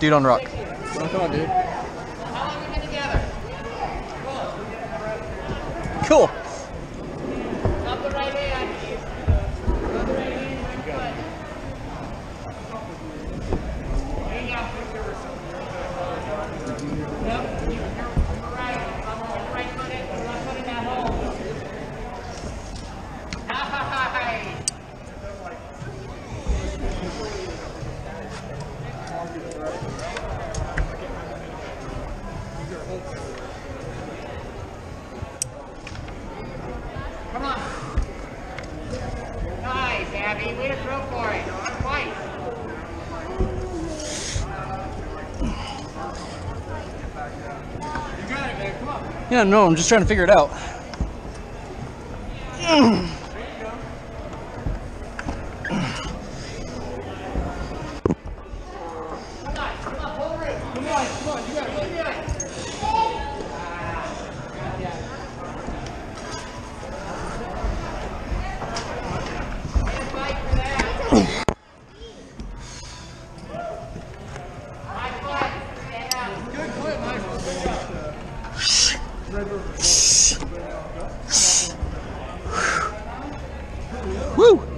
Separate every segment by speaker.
Speaker 1: Dude on rock.
Speaker 2: Rock on, dude. How long have we been together?
Speaker 1: Cool. Cool.
Speaker 3: Come on. Nice, Abby. Way to throw for it. Twice. You got it, man. Come on.
Speaker 1: Yeah, no, I'm just trying to figure it out. Woo!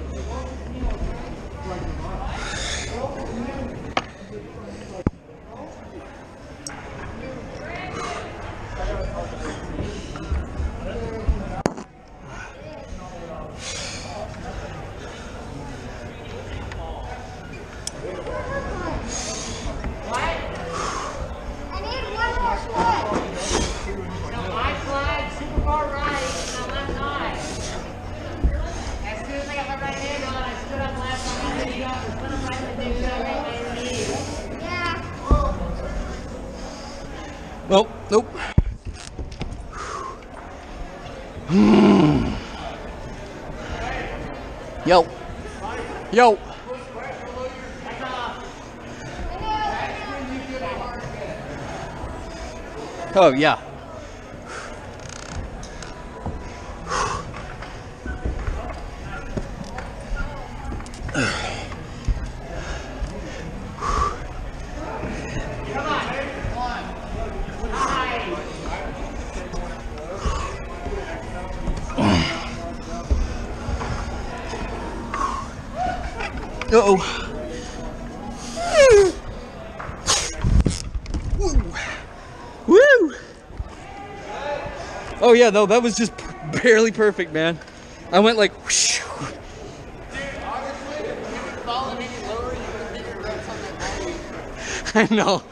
Speaker 1: Nope, nope. Yo. Yo. Oh, yeah. Uh-oh. Woo! Oh yeah, no, that was just barely perfect, man. I went like whoosh. I know.